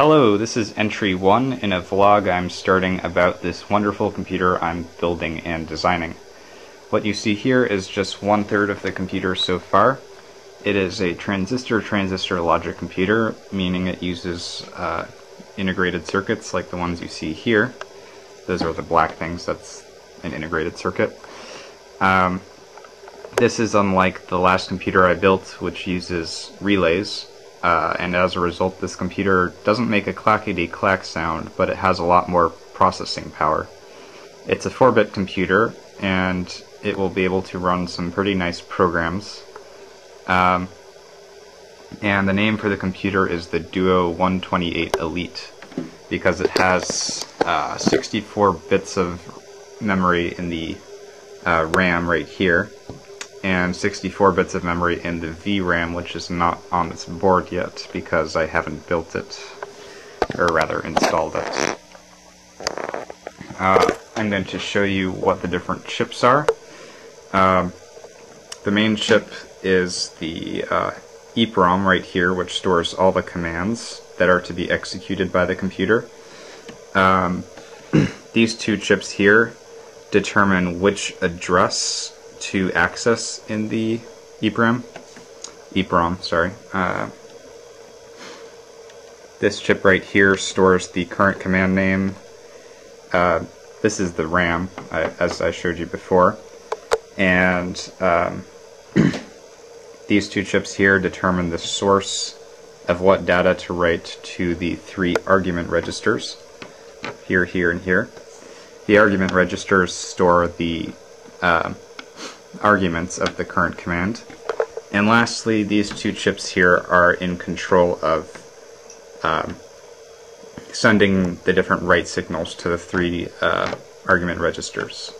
Hello, this is entry 1 in a vlog I'm starting about this wonderful computer I'm building and designing. What you see here is just one third of the computer so far. It is a transistor-transistor logic computer, meaning it uses uh, integrated circuits like the ones you see here. Those are the black things, that's an integrated circuit. Um, this is unlike the last computer I built, which uses relays, uh, and as a result this computer doesn't make a clackety clack sound, but it has a lot more processing power. It's a 4-bit computer, and it will be able to run some pretty nice programs. Um, and the name for the computer is the Duo 128 Elite, because it has uh, 64 bits of memory in the uh, RAM right here, and 64 bits of memory in the VRAM, which is not on this board yet because I haven't built it, or rather installed it. Uh, I'm going to show you what the different chips are. Um, the main chip is the uh, EEPROM right here, which stores all the commands that are to be executed by the computer. Um, these two chips here determine which address to access in the EEPROM. EEPROM, sorry. Uh, this chip right here stores the current command name. Uh, this is the RAM, as I showed you before. And um, these two chips here determine the source of what data to write to the three argument registers, here, here, and here. The argument registers store the uh, arguments of the current command. And lastly, these two chips here are in control of um, sending the different write signals to the three uh, argument registers.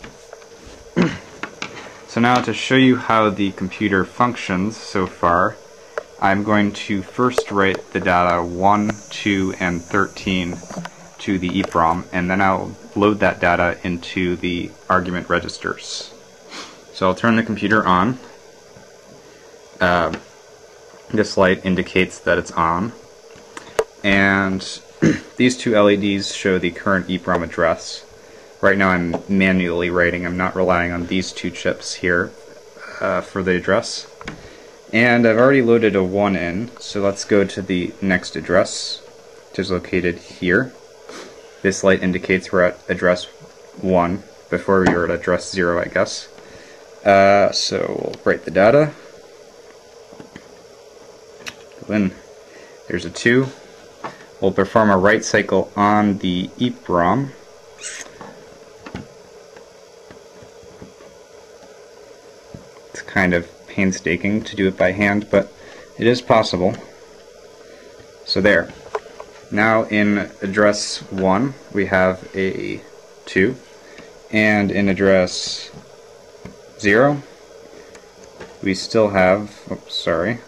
so now to show you how the computer functions so far, I'm going to first write the data 1, 2, and 13 to the EEPROM, and then I'll load that data into the argument registers. So I'll turn the computer on. Uh, this light indicates that it's on. And these two LEDs show the current EEPROM address. Right now I'm manually writing, I'm not relying on these two chips here uh, for the address. And I've already loaded a 1 in, so let's go to the next address, which is located here. This light indicates we're at address 1, before we were at address 0 I guess. Uh, so we'll write the data. Then there's a 2. We'll perform a write cycle on the EEPROM. It's kind of painstaking to do it by hand, but it is possible. So there. Now in address 1 we have a 2, and in address 0. We still have, oops, sorry,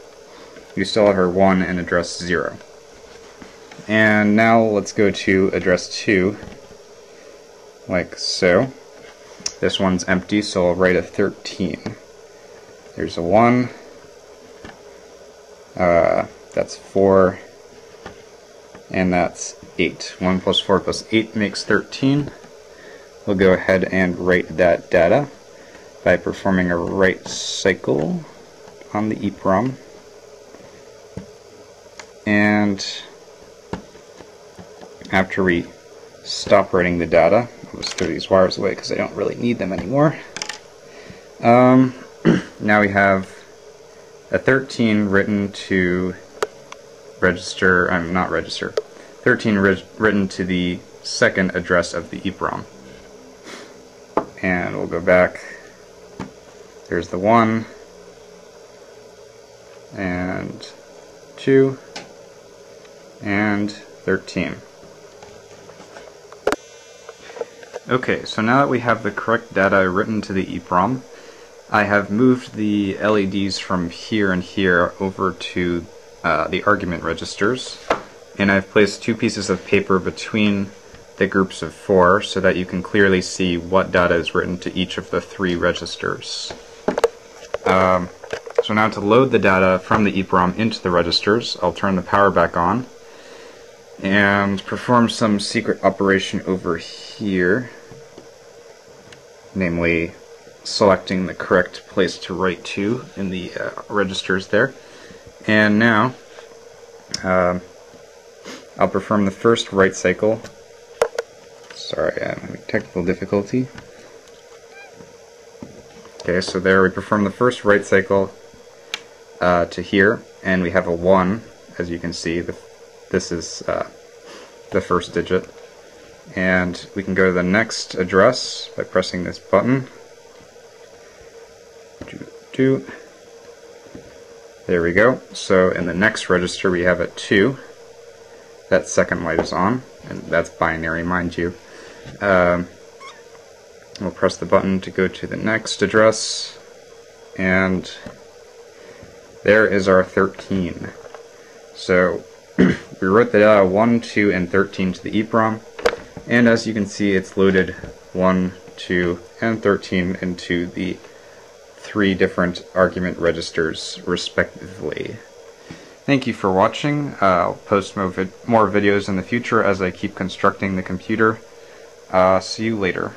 we still have our 1 and address 0. And now let's go to address 2, like so. This one's empty, so I'll write a 13. There's a 1, uh, that's 4, and that's 8. 1 plus 4 plus 8 makes 13. We'll go ahead and write that data by performing a write cycle on the EEPROM. And after we stop writing the data, I'll just throw these wires away because I don't really need them anymore. Um, now we have a 13 written to register, I'm not register, 13 written to the second address of the EEPROM. And we'll go back there's the 1 and 2 and 13. Okay, so now that we have the correct data written to the EEPROM, I have moved the LEDs from here and here over to uh, the argument registers, and I've placed two pieces of paper between the groups of four so that you can clearly see what data is written to each of the three registers. Um, so now to load the data from the EEPROM into the registers, I'll turn the power back on. and perform some secret operation over here, namely selecting the correct place to write to in the uh, registers there. And now, uh, I'll perform the first write cycle. Sorry, I'm having technical difficulty. Okay, so there we perform the first write cycle uh, to here, and we have a 1, as you can see. The, this is uh, the first digit. And we can go to the next address by pressing this button. There we go. So in the next register we have a 2. That second light is on, and that's binary, mind you. Um, we'll press the button to go to the next address, and there is our 13. So we wrote the data 1, 2, and 13 to the EEPROM, and as you can see it's loaded 1, 2, and 13 into the three different argument registers respectively. Thank you for watching. Uh, I'll post more, more videos in the future as I keep constructing the computer. Uh, see you later.